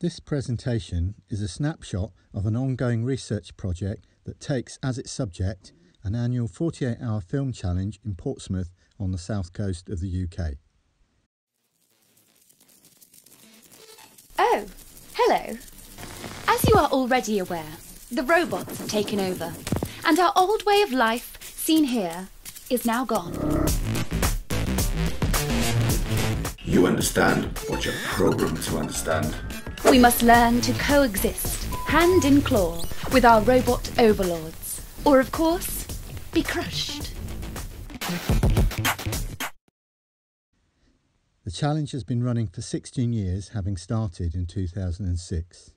This presentation is a snapshot of an ongoing research project that takes as its subject an annual 48 hour film challenge in Portsmouth on the south coast of the UK. Oh, hello. As you are already aware, the robots have taken over, and our old way of life, seen here, is now gone. You understand what you're programmed to understand. We must learn to coexist, hand in claw, with our robot overlords. Or, of course, be crushed. The challenge has been running for 16 years, having started in 2006.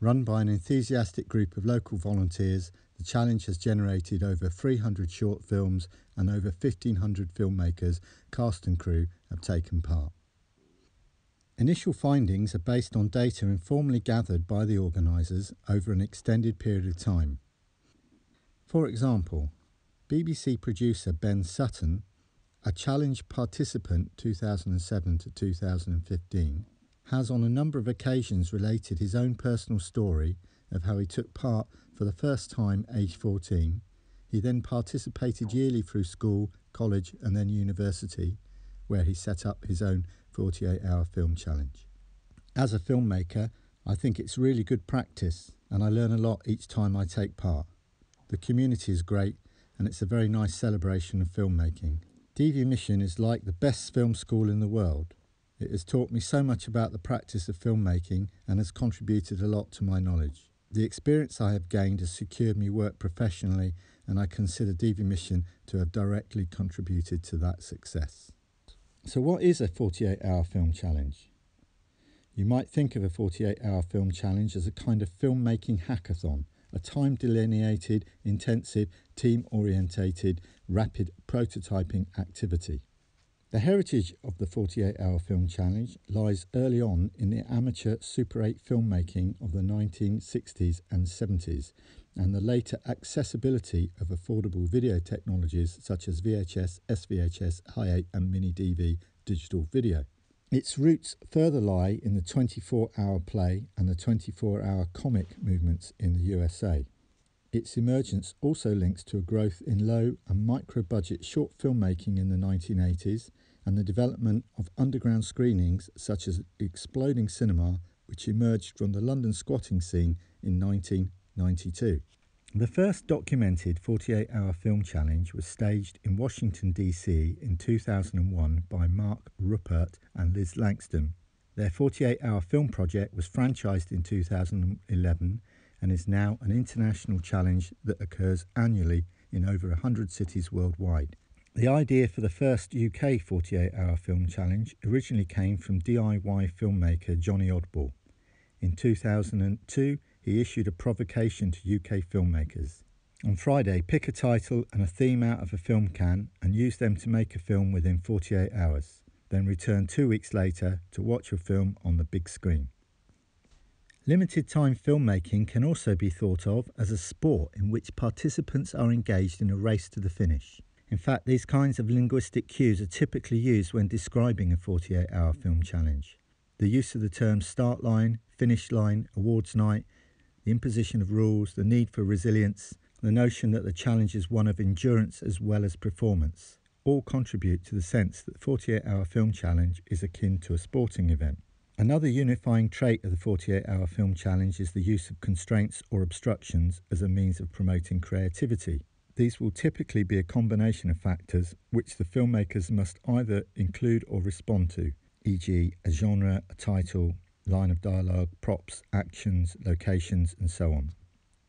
Run by an enthusiastic group of local volunteers, the challenge has generated over 300 short films and over 1,500 filmmakers, cast and crew have taken part. Initial findings are based on data informally gathered by the organisers over an extended period of time. For example, BBC producer Ben Sutton, a challenge participant 2007 to 2015, has on a number of occasions related his own personal story of how he took part for the first time aged 14. He then participated yearly through school, college and then university, where he set up his own 48 hour film challenge. As a filmmaker, I think it's really good practice and I learn a lot each time I take part. The community is great and it's a very nice celebration of filmmaking. DV Mission is like the best film school in the world. It has taught me so much about the practice of filmmaking and has contributed a lot to my knowledge. The experience I have gained has secured me work professionally and I consider DV Mission to have directly contributed to that success. So what is a 48 hour film challenge? You might think of a 48 hour film challenge as a kind of filmmaking hackathon, a time delineated, intensive, team orientated, rapid prototyping activity. The heritage of the 48 Hour Film Challenge lies early on in the amateur Super 8 filmmaking of the 1960s and 70s, and the later accessibility of affordable video technologies such as VHS, SVHS, Hi8, and Mini DV digital video. Its roots further lie in the 24 hour play and the 24 hour comic movements in the USA. Its emergence also links to a growth in low and micro budget short filmmaking in the 1980s and the development of underground screenings such as Exploding Cinema, which emerged from the London squatting scene in 1992. The first documented 48 hour film challenge was staged in Washington, D.C. in 2001 by Mark Ruppert and Liz Langston. Their 48 hour film project was franchised in 2011 and is now an international challenge that occurs annually in over 100 cities worldwide. The idea for the first UK 48 hour film challenge originally came from DIY filmmaker Johnny Oddball. In 2002, he issued a provocation to UK filmmakers. On Friday, pick a title and a theme out of a film can and use them to make a film within 48 hours. Then return two weeks later to watch your film on the big screen. Limited time filmmaking can also be thought of as a sport in which participants are engaged in a race to the finish. In fact, these kinds of linguistic cues are typically used when describing a 48 hour film challenge. The use of the terms start line, finish line, awards night, the imposition of rules, the need for resilience, the notion that the challenge is one of endurance as well as performance all contribute to the sense that the 48 hour film challenge is akin to a sporting event. Another unifying trait of the 48 hour film challenge is the use of constraints or obstructions as a means of promoting creativity. These will typically be a combination of factors which the filmmakers must either include or respond to, e.g., a genre, a title, line of dialogue, props, actions, locations, and so on.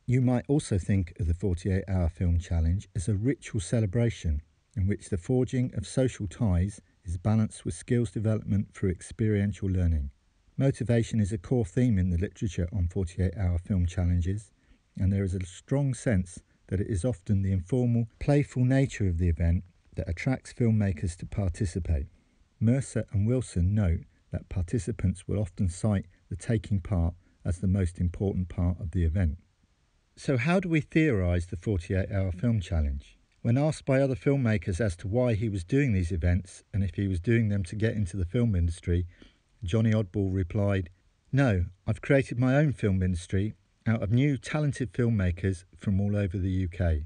You might also think of the 48 hour film challenge as a ritual celebration in which the forging of social ties is balanced with skills development through experiential learning. Motivation is a core theme in the literature on 48 hour film challenges, and there is a strong sense that it is often the informal, playful nature of the event that attracts filmmakers to participate. Mercer and Wilson note that participants will often cite the taking part as the most important part of the event. So, how do we theorise the 48 hour film challenge? When asked by other filmmakers as to why he was doing these events and if he was doing them to get into the film industry, Johnny Oddball replied, No, I've created my own film industry out of new talented filmmakers from all over the UK.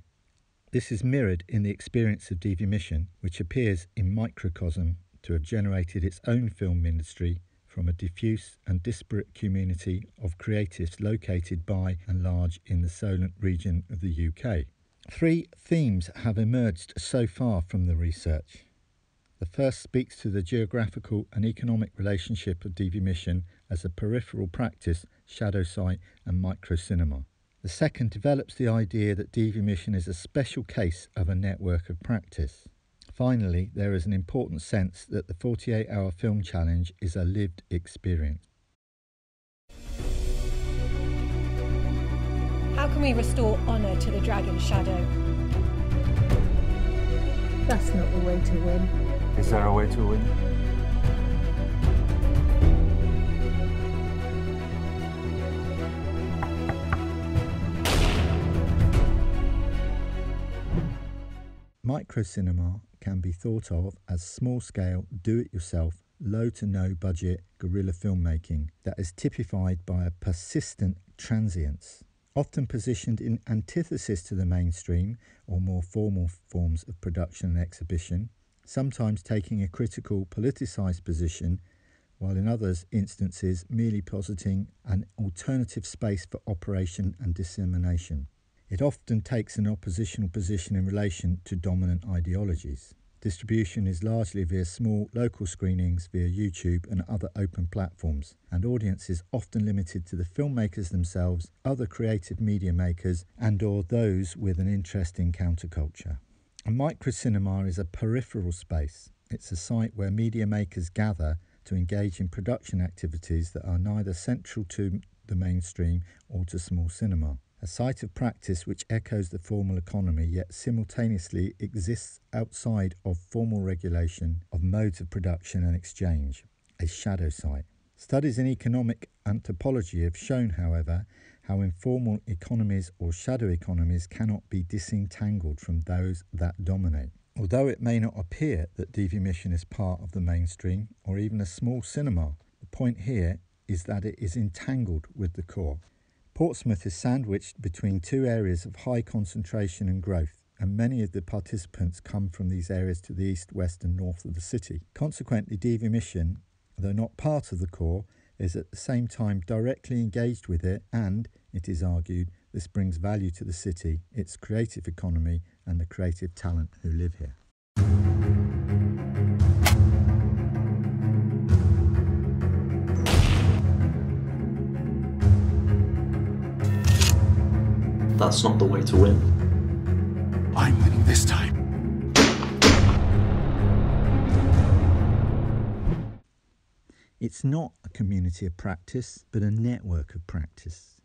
This is mirrored in the experience of DV Mission, which appears in microcosm to have generated its own film industry from a diffuse and disparate community of creatives located by and large in the Solent region of the UK. Three themes have emerged so far from the research. The first speaks to the geographical and economic relationship of DV Mission as a peripheral practice, shadow site, and microcinema. The second develops the idea that DV Mission is a special case of a network of practice. Finally, there is an important sense that the 48 hour film challenge is a lived experience. How can we restore honour to the dragon's shadow? That's not the way to win. Is there a way to win? Microcinema can be thought of as small scale, do it yourself, low to no budget guerrilla filmmaking that is typified by a persistent transience. Often positioned in antithesis to the mainstream or more formal forms of production and exhibition, sometimes taking a critical, politicised position, while in others instances merely positing an alternative space for operation and dissemination. It often takes an oppositional position in relation to dominant ideologies. Distribution is largely via small local screenings via YouTube and other open platforms, and audiences often limited to the filmmakers themselves, other creative media makers, and or those with an interest in counterculture. A microcinema is a peripheral space. It's a site where media makers gather to engage in production activities that are neither central to the mainstream or to small cinema a site of practice which echoes the formal economy yet simultaneously exists outside of formal regulation of modes of production and exchange, a shadow site. Studies in economic anthropology have shown, however, how informal economies or shadow economies cannot be disentangled from those that dominate. Although it may not appear that DV Mission is part of the mainstream or even a small cinema, the point here is that it is entangled with the core. Portsmouth is sandwiched between two areas of high concentration and growth, and many of the participants come from these areas to the east, west, and north of the city. Consequently, DV Mission, though not part of the core, is at the same time directly engaged with it, and, it is argued, this brings value to the city, its creative economy, and the creative talent who live here. That's not the way to win. I'm winning this time. It's not a community of practice, but a network of practice.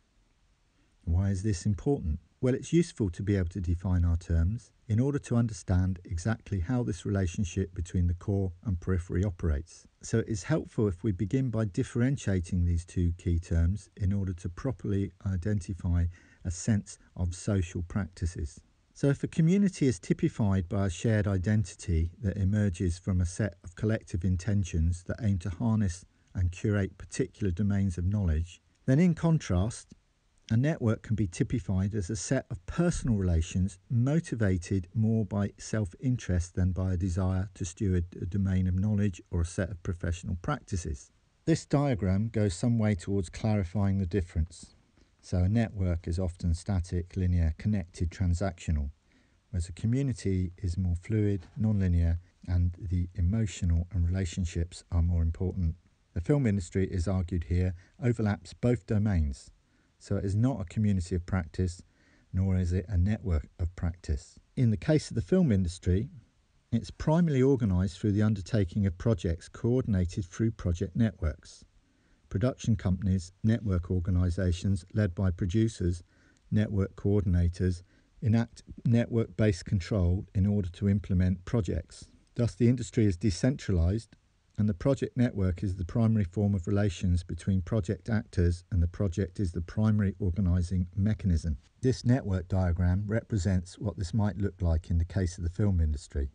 Why is this important? Well, it's useful to be able to define our terms in order to understand exactly how this relationship between the core and periphery operates. So it is helpful if we begin by differentiating these two key terms in order to properly identify a sense of social practices. So, if a community is typified by a shared identity that emerges from a set of collective intentions that aim to harness and curate particular domains of knowledge, then in contrast, a network can be typified as a set of personal relations motivated more by self interest than by a desire to steward a domain of knowledge or a set of professional practices. This diagram goes some way towards clarifying the difference. So a network is often static, linear, connected, transactional, whereas a community is more fluid, non-linear, and the emotional and relationships are more important. The film industry is argued here overlaps both domains, so it is not a community of practice, nor is it a network of practice. In the case of the film industry, it's primarily organised through the undertaking of projects coordinated through project networks production companies, network organisations led by producers, network coordinators, enact network based control in order to implement projects. Thus, the industry is decentralised, and the project network is the primary form of relations between project actors, and the project is the primary organising mechanism. This network diagram represents what this might look like in the case of the film industry.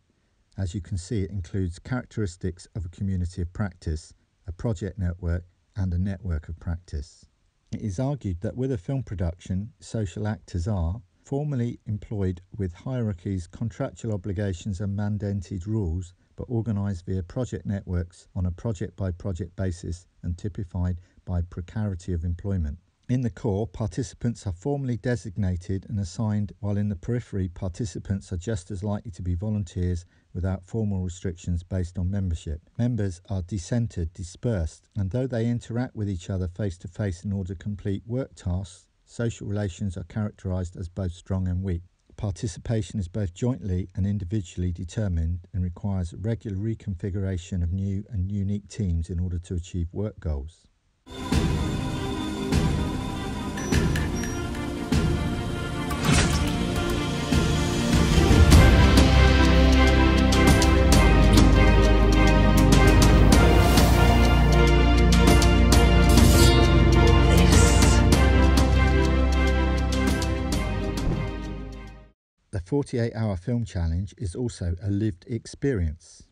As you can see, it includes characteristics of a community of practice, a project network, and a network of practice. It is argued that with a film production, social actors are formally employed with hierarchies, contractual obligations, and mandated rules, but organised via project networks on a project by project basis and typified by precarity of employment. In the core, participants are formally designated and assigned, while in the periphery, participants are just as likely to be volunteers without formal restrictions based on membership. Members are decentered, dispersed, and though they interact with each other face to face in order to complete work tasks, social relations are characterised as both strong and weak. Participation is both jointly and individually determined and requires regular reconfiguration of new and unique teams in order to achieve work goals. 48 hour film challenge is also a lived experience.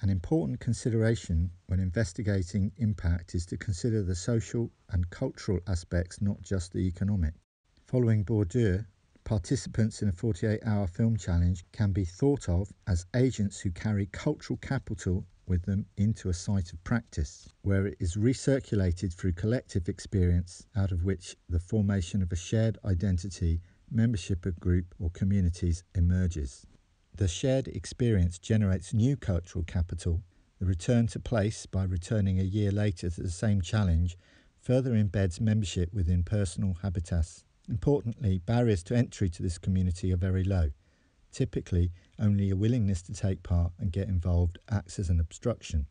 An important consideration when investigating impact is to consider the social and cultural aspects, not just the economic. Following Bourdieu, participants in a 48 hour film challenge can be thought of as agents who carry cultural capital with them into a site of practice, where it is recirculated through collective experience, out of which the formation of a shared identity membership of group or communities emerges. The shared experience generates new cultural capital. The return to place by returning a year later to the same challenge further embeds membership within personal habitus. Importantly, barriers to entry to this community are very low. Typically, only a willingness to take part and get involved acts as an obstruction.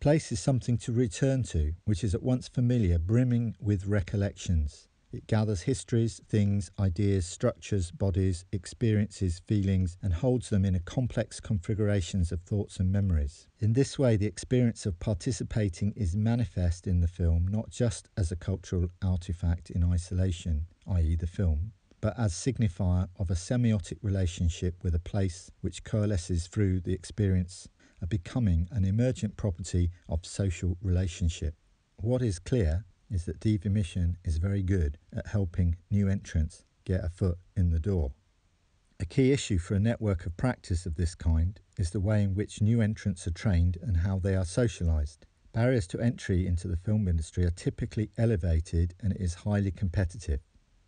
Place is something to return to, which is at once familiar, brimming with recollections. It gathers histories, things, ideas, structures, bodies, experiences, feelings, and holds them in a complex configurations of thoughts and memories. In this way, the experience of participating is manifest in the film not just as a cultural artifact in isolation, i.e., the film, but as signifier of a semiotic relationship with a place which coalesces through the experience of becoming an emergent property of social relationship. What is clear is that DV Mission is very good at helping new entrants get a foot in the door. A key issue for a network of practice of this kind is the way in which new entrants are trained and how they are socialised. Barriers to entry into the film industry are typically elevated and it is highly competitive.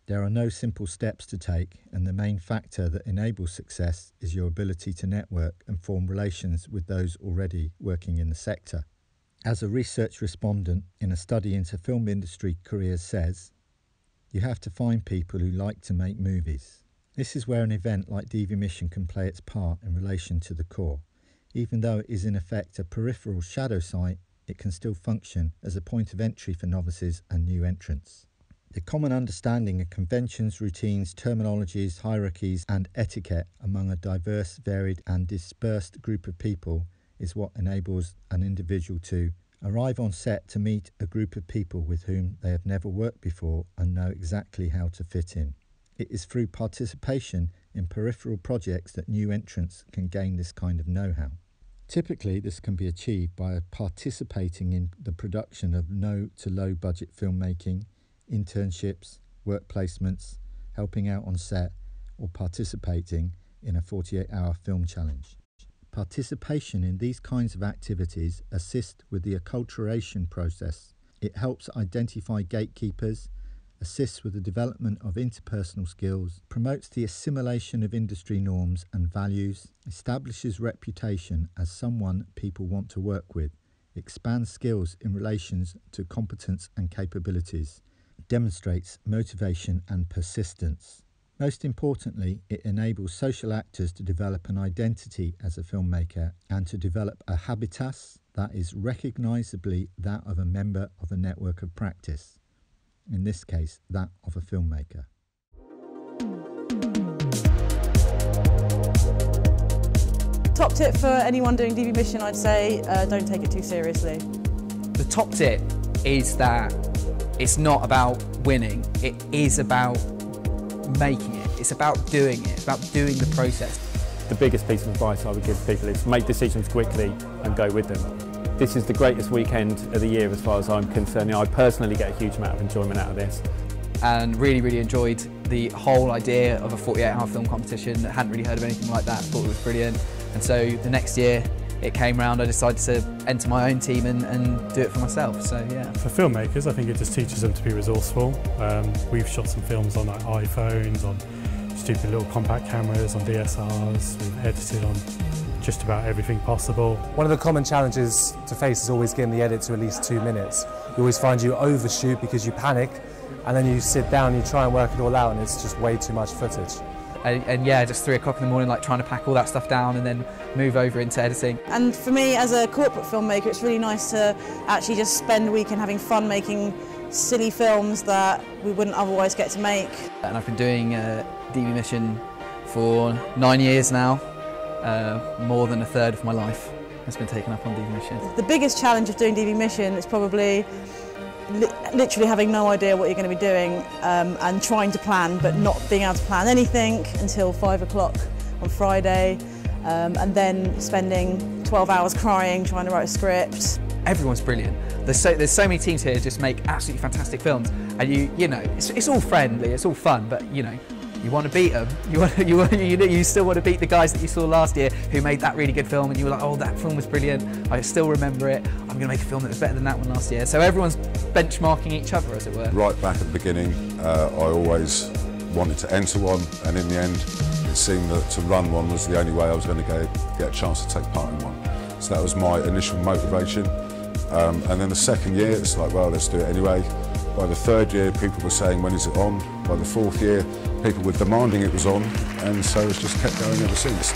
There are no simple steps to take, and the main factor that enables success is your ability to network and form relations with those already working in the sector. As a research respondent in a study into film industry careers says, you have to find people who like to make movies. This is where an event like DV Mission can play its part in relation to the core. Even though it is in effect a peripheral shadow site, it can still function as a point of entry for novices and new entrants. The common understanding of conventions, routines, terminologies, hierarchies, and etiquette among a diverse, varied, and dispersed group of people is what enables an individual to arrive on set to meet a group of people with whom they have never worked before and know exactly how to fit in. It is through participation in peripheral projects that new entrants can gain this kind of know how. Typically, this can be achieved by participating in the production of no to low budget filmmaking, internships, work placements, helping out on set, or participating in a 48 hour film challenge. Participation in these kinds of activities assist with the acculturation process. It helps identify gatekeepers, assists with the development of interpersonal skills, promotes the assimilation of industry norms and values, establishes reputation as someone people want to work with, expands skills in relations to competence and capabilities, demonstrates motivation and persistence. Most importantly, it enables social actors to develop an identity as a filmmaker and to develop a habitus that is recognisably that of a member of a network of practice, in this case, that of a filmmaker. Top tip for anyone doing DV Mission, I'd say uh, don't take it too seriously. The top tip is that it's not about winning, it is about making it. It's about doing it. It's about doing the process. The biggest piece of advice I would give people is make decisions quickly and go with them. This is the greatest weekend of the year as far as I'm concerned. I personally get a huge amount of enjoyment out of this. And really, really enjoyed the whole idea of a 48 hour film competition. I Hadn't really heard of anything like that, thought it was brilliant. And so the next year it came round, I decided to enter my own team and, and do it for myself. So yeah. For filmmakers, I think it just teaches them to be resourceful. Um, we've shot some films on like iPhones, on stupid little compact cameras, on DSLRs. We've edited on just about everything possible. One of the common challenges to face is always getting the edit to at least two minutes. You always find you overshoot because you panic and then you sit down, you try and work it all out and it's just way too much footage. And, and, yeah, just three o'clock in the morning, like trying to pack all that stuff down and then move over into editing. And for me, as a corporate filmmaker, it's really nice to actually just spend a weekend having fun making silly films that we wouldn't otherwise get to make. And I've been doing uh, DV Mission for nine years now. Uh, more than a third of my life has been taken up on DV Mission. The biggest challenge of doing DV Mission is probably li literally having no idea what you're going to be doing um, and trying to plan but not being able to plan anything until five o'clock on Friday um, and then spending 12 hours crying trying to write a script. Everyone's brilliant. There's so, there's so many teams here just make absolutely fantastic films and you, you know, it's, it's all friendly, it's all fun, but you know, you want to beat them. You want you want you, you still want to beat the guys that you saw last year who made that really good film, and you were like, oh, that film was brilliant. I still remember it. I'm going to make a film that was better than that one last year. So everyone's benchmarking each other, as it were. Right back at the beginning, uh, I always wanted to enter one, and in the end, it seemed that to run one was the only way I was going to get, get a chance to take part in one. So that was my initial motivation. Um, and then the second year, it's like, well, let's do it anyway. By the third year, people were saying, when is it on? By the fourth year, people were demanding it was on, and so it's just kept going ever since.